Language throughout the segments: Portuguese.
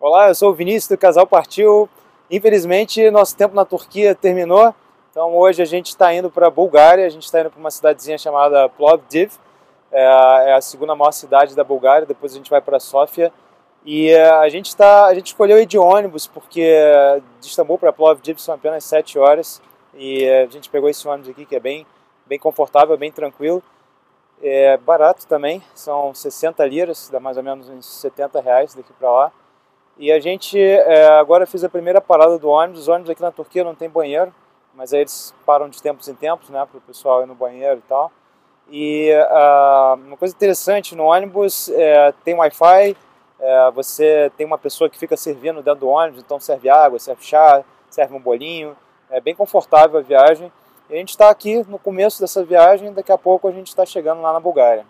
Olá, eu sou o Vinícius do Casal Partiu. Infelizmente, nosso tempo na Turquia terminou, então hoje a gente está indo para a Bulgária, a gente está indo para uma cidadezinha chamada Plovdiv, é, é a segunda maior cidade da Bulgária, depois a gente vai para Sófia. E é, a gente tá, a gente escolheu ir de ônibus porque de Istambul para Plovdiv são apenas 7 horas e é, a gente pegou esse ônibus aqui que é bem, bem confortável, bem tranquilo. É barato também, são 60 liras, dá mais ou menos uns 70 reais daqui para lá. E a gente é, agora fez a primeira parada do ônibus. Os ônibus aqui na Turquia não tem banheiro, mas aí eles param de tempos em tempos, né, para o pessoal ir no banheiro e tal. E uh, uma coisa interessante, no ônibus é, tem Wi-Fi, é, você tem uma pessoa que fica servindo dentro do ônibus, então serve água, serve chá, serve um bolinho. É bem confortável a viagem. E a gente está aqui no começo dessa viagem, daqui a pouco a gente está chegando lá na Bulgária.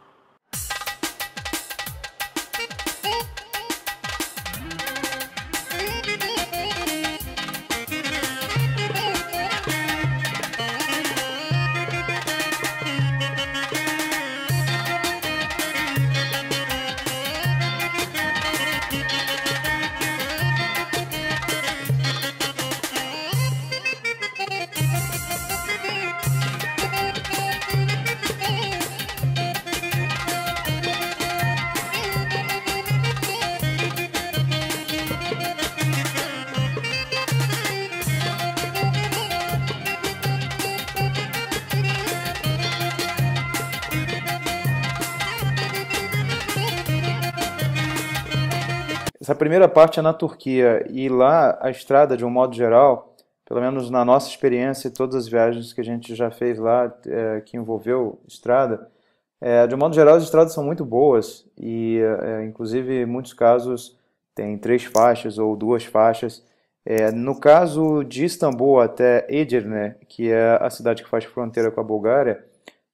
Essa primeira parte é na Turquia e lá a estrada, de um modo geral, pelo menos na nossa experiência e todas as viagens que a gente já fez lá é, que envolveu estrada, é, de um modo geral as estradas são muito boas e, é, inclusive, em muitos casos tem três faixas ou duas faixas. É, no caso de Istambul até Edirne, que é a cidade que faz fronteira com a Bulgária,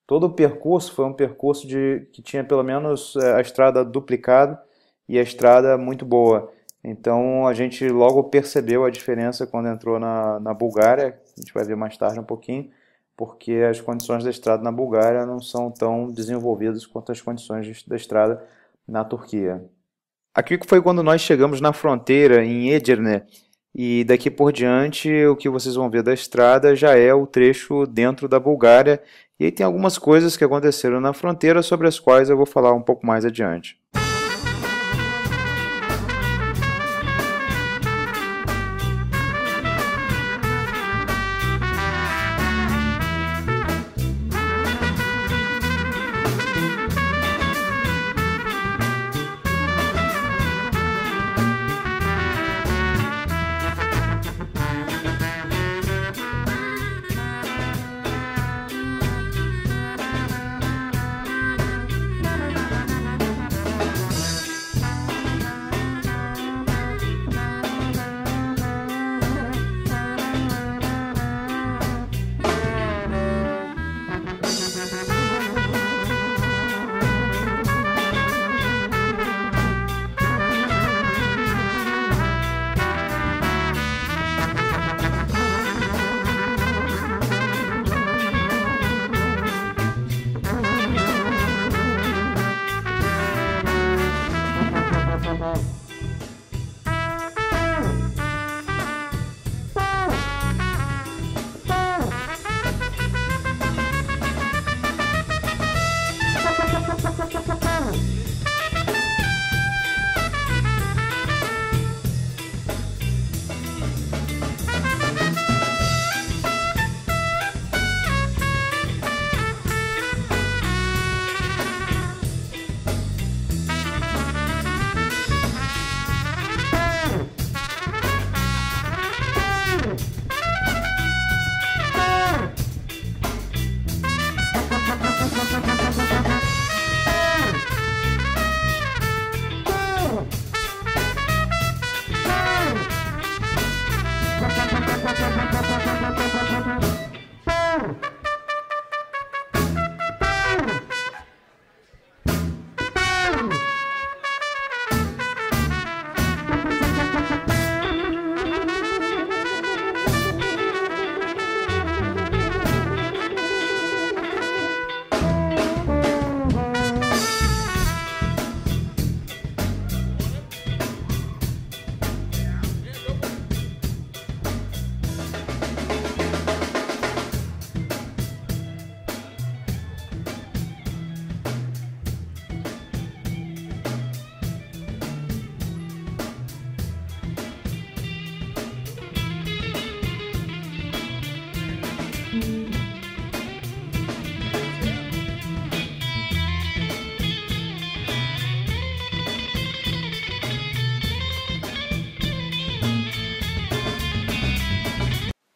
todo o percurso foi um percurso de, que tinha pelo menos é, a estrada duplicada e a estrada muito boa. Então a gente logo percebeu a diferença quando entrou na, na Bulgária, a gente vai ver mais tarde um pouquinho, porque as condições da estrada na Bulgária não são tão desenvolvidas quanto as condições da estrada na Turquia. Aqui foi quando nós chegamos na fronteira em Edirne, e daqui por diante o que vocês vão ver da estrada já é o trecho dentro da Bulgária, e aí tem algumas coisas que aconteceram na fronteira sobre as quais eu vou falar um pouco mais adiante.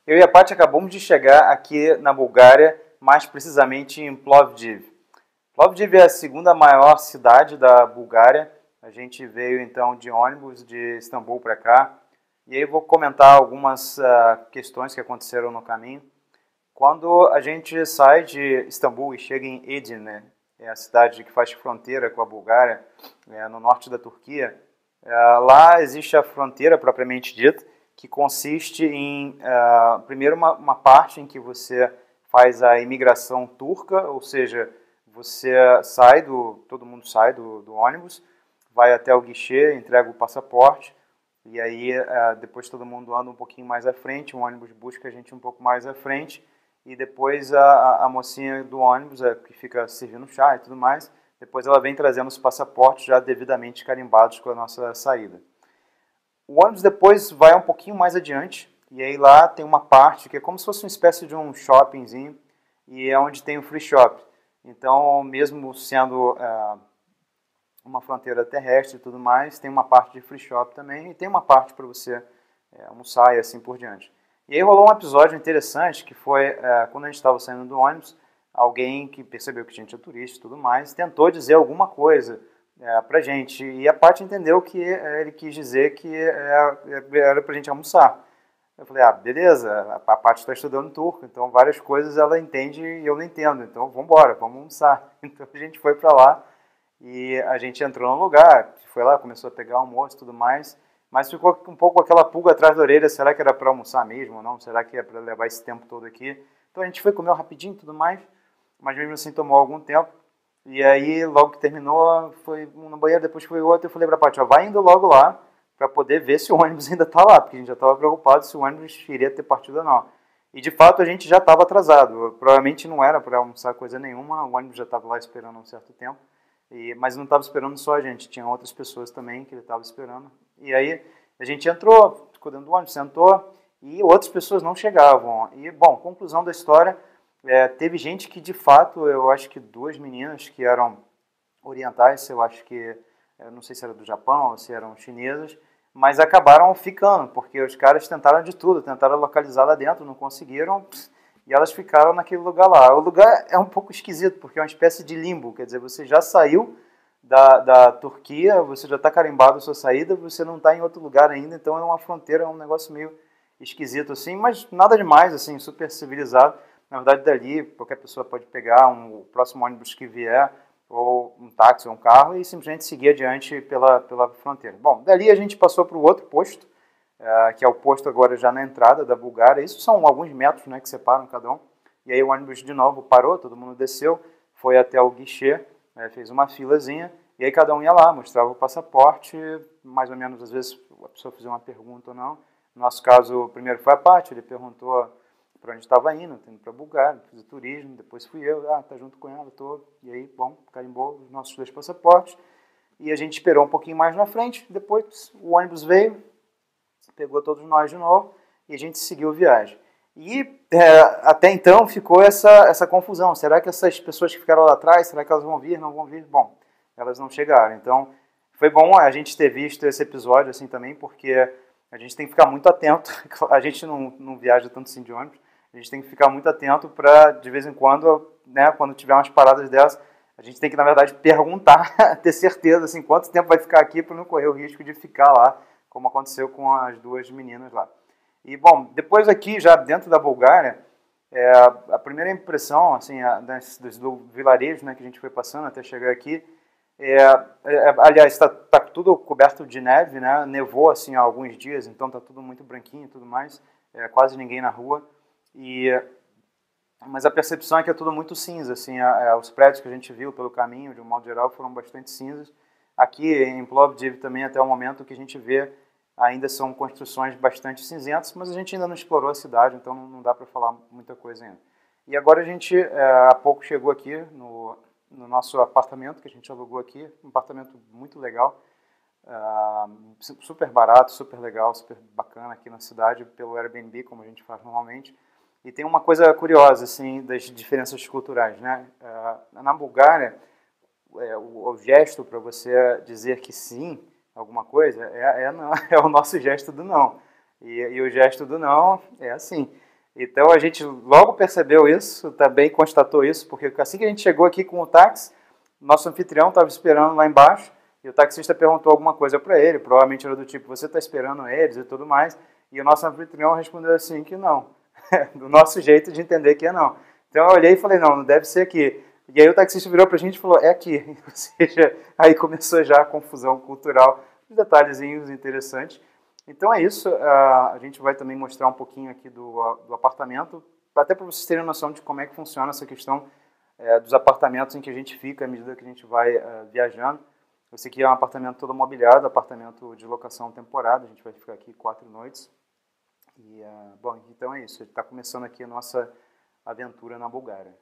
Eu e a Paty acabamos de chegar aqui na Bulgária, mais precisamente em Plovdiv. Plovdiv é a segunda maior cidade da Bulgária. A gente veio então de ônibus de Istambul para cá. E aí eu vou comentar algumas uh, questões que aconteceram no caminho. Quando a gente sai de Istambul e chega em Edirne, é a cidade que faz fronteira com a Bulgária, é, no norte da Turquia, é, lá existe a fronteira propriamente dita, que consiste em, uh, primeiro, uma, uma, parte em que você faz a imigração turca, ou seja, você sai do, todo mundo sai do, do ônibus, vai até o guichê, entrega o passaporte, e aí uh, depois todo mundo anda um pouquinho mais à frente, o ônibus busca a gente um pouco mais à frente, e depois a, a mocinha do ônibus, é, que fica servindo chá e tudo mais, depois ela vem trazendo os passaportes já devidamente carimbados com a nossa saída. O ônibus depois vai um pouquinho mais adiante, e aí lá tem uma parte que é como se fosse uma espécie de um shoppingzinho, e é onde tem o free shop. Então, mesmo sendo uh, uma fronteira terrestre e tudo mais, tem uma parte de free shop também, e tem uma parte para você é, almoçar e assim por diante. E aí rolou um episódio interessante, que foi uh, quando a gente estava saindo do ônibus, alguém que percebeu que a gente é turista e tudo mais, tentou dizer alguma coisa é, pra gente. E a Paty entendeu que é, ele quis dizer que é, é, era pra gente almoçar. Eu falei, ah, beleza, a Paty está estudando turco, então várias coisas ela entende e eu não entendo, então vamos embora, vamos almoçar. Então a gente foi para lá e a gente entrou no lugar, foi lá, começou a pegar almoço e tudo mais, mas ficou um pouco aquela pulga atrás da orelha, será que era para almoçar mesmo ou não? Será que é para levar esse tempo todo aqui? Então a gente foi, comer rapidinho e tudo mais, mas mesmo assim tomou algum tempo. E aí, logo que terminou, foi um no banheiro, depois foi outro. Eu falei pra Paty, ó, vai indo logo lá para poder ver se o ônibus ainda tá lá, porque a gente já estava preocupado se o ônibus iria ter partido ou não. E de fato a gente já estava atrasado. Provavelmente não era para almoçar coisa nenhuma, o ônibus já estava lá esperando um certo tempo. E, mas não estava esperando só a gente, tinha outras pessoas também que ele estava esperando. E aí a gente entrou, ficou dentro do ônibus, sentou, e outras pessoas não chegavam. E, bom, conclusão da história, é, teve gente que, de fato, eu acho que duas meninas que eram orientais, eu acho que, eu não sei se era do Japão ou se eram chinesas, mas acabaram ficando, porque os caras tentaram de tudo, tentaram localizar lá dentro, não conseguiram, e elas ficaram naquele lugar lá. O lugar é um pouco esquisito, porque é uma espécie de limbo, quer dizer, você já saiu da, da Turquia, você já está carimbado a sua saída, você não está em outro lugar ainda, então é uma fronteira, é um negócio meio esquisito assim, mas nada demais, assim, super civilizado. Na verdade, dali qualquer pessoa pode pegar um, o próximo ônibus que vier, ou um táxi ou um carro, e simplesmente seguir adiante pela, pela fronteira. Bom, dali a gente passou para o outro posto, uh, que é o posto agora já na entrada da Bulgária. Isso são alguns metros né, que separam cada um. E aí o ônibus de novo parou, todo mundo desceu, foi até o guichê, né, fez uma filazinha, e aí cada um ia lá, mostrava o passaporte, mais ou menos, às vezes a pessoa fazia uma pergunta ou não. No nosso caso, o primeiro foi a parte, ele perguntou para onde estava indo, indo para Bulgária, fiz turismo, depois fui eu, ah, tá junto com ela, tô, e aí, bom, carimbou os nossos dois passaportes, e a gente esperou um pouquinho mais na frente, depois o ônibus veio, pegou todos nós de novo, e a gente seguiu a viagem. E é, até então ficou essa, essa confusão, será que essas pessoas que ficaram lá atrás, será que elas vão vir, não vão vir? Bom, elas não chegaram, então foi bom a gente ter visto esse episódio assim também, porque a gente tem que ficar muito atento, a gente não, não viaja tanto assim de ônibus, a gente tem que ficar muito atento para, de vez em quando, né, quando tiver umas paradas dessas, a gente tem que, na verdade, perguntar, ter certeza, assim, quanto tempo vai ficar aqui para não correr o risco de ficar lá, como aconteceu com as duas meninas lá. E, bom, depois aqui, já dentro da Bulgária, é, a primeira impressão, assim, a, das, do vilarejo, né, que a gente foi passando até chegar aqui, é, é, aliás, está tá tudo coberto de neve, né? Nevou assim há alguns dias, então está tudo muito branquinho e tudo mais. É, quase ninguém na rua. E, mas a percepção é que é tudo muito cinza. Assim, a, a, os prédios que a gente viu pelo caminho, de um modo geral, foram bastante cinzas. Aqui em Plovdiv também, até o momento que a gente vê, ainda são construções bastante cinzentas, mas a gente ainda não explorou a cidade, então não, dá para falar muita coisa ainda. E agora a gente, é, há pouco chegou aqui no, no nosso apartamento que a gente alugou aqui, um apartamento muito legal, uh, super barato, super legal, super bacana aqui na cidade, pelo Airbnb, como a gente faz normalmente. E tem uma coisa curiosa, assim, das diferenças culturais, né? Uh, na Bulgária, é, o, o, gesto para você dizer que sim alguma coisa é, é, não, é, o nosso gesto do não. E, e, o gesto do não é assim. Então a gente logo percebeu isso, também constatou isso, porque assim que a gente chegou aqui com o táxi, nosso anfitrião estava esperando lá embaixo e o taxista perguntou alguma coisa para ele, provavelmente era do tipo, você está esperando eles e tudo mais, e o nosso anfitrião respondeu assim que não, do nosso jeito de entender que é não. Então eu olhei e falei, não, não deve ser aqui. E aí o taxista virou para a gente e falou, é aqui. Ou seja, aí começou já a confusão cultural, detalhezinhos interessantes. Então é isso, a gente vai também mostrar um pouquinho aqui do, do apartamento, até para vocês terem noção de como é que funciona essa questão é, dos apartamentos em que a gente fica à medida que a gente vai é, viajando. Esse aqui é um apartamento todo mobiliado, apartamento de locação temporária, a gente vai ficar aqui quatro noites. E, bom, então é isso, está começando aqui a nossa aventura na Bulgária.